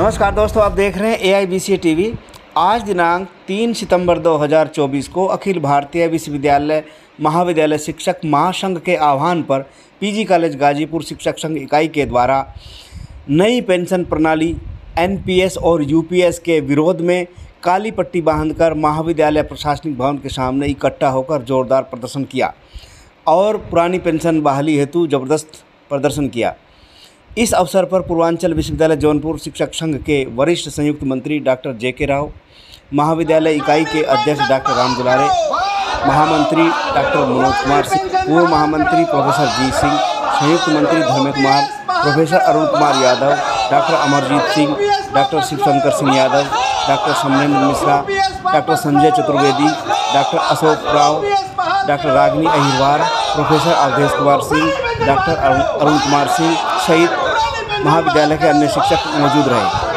नमस्कार दोस्तों, आप देख रहे हैं A I B C T आज दिनांक 3 सितंबर 2024 को अखिल भारतीय विश्वविद्यालय महाविद्यालय शिक्षक महासंघ के आह्वान पर पीजी कॉलेज गाजीपुर शिक्षक संघ इकाई के द्वारा नई पेंशन प्रणाली एनपीएस और यूपीएस के विरोध में काली पट्टी बांधकर महाविद्यालय प्रशासनिक भवन के सामने इकट्ठा होकर जोरदार प्रदर्शन किया और पुरानी पेंशन बहाली हेतु ज़बरदस्त प्रदर्शन किया। इस अवसर पर पूर्वांचल विश्वविद्यालय जौनपुर शिक्षक संघ के वरिष्ठ संयुक्त मंत्री डॉक्टर जे के राव, महाविद्यालय इकाई के अध्यक्ष डॉक्टर राम दुलारे, महामंत्री डॉक्टर मनोज कुमार सिंह, पूर्व महामंत्री प्रोफेसर जी सिंह, संयुक्त मंत्री Dharmendra Kumar, professor Arun Kumar Yadav, doctor Amarjeet Singh, doctor Shivshankar Singh Yadav, doctor Samarendra Mishra, doctor Sanjay Chaturvedi, doctor Ashok Rao, doctor Ragini Ahirwar professor Awadhesh Kumar Singh, doctor Arun Kumar Singh सहित महाविद्यालय के अन्य शिक्षक मौजूद रहे।